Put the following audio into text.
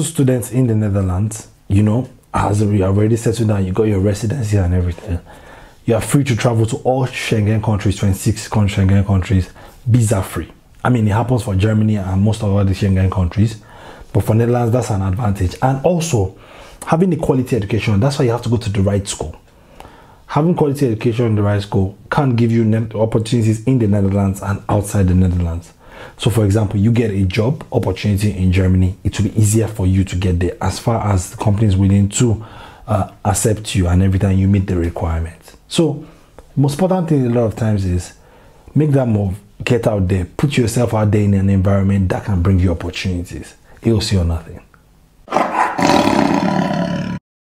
students in the Netherlands, you know, as we already settled down, you got your residency and everything. You are free to travel to all Schengen countries, 26 Schengen countries, visa free. I mean, it happens for Germany and most of all the Schengen countries, but for Netherlands, that's an advantage. And also, having a quality education, that's why you have to go to the right school. Having quality education in the right school can give you opportunities in the Netherlands and outside the Netherlands. So, for example, you get a job opportunity in Germany, it will be easier for you to get there as far as the company is willing to uh, accept you and every time you meet the requirements. So, most important thing a lot of times is make that move, get out there, put yourself out there in an environment that can bring you opportunities. It will see or nothing.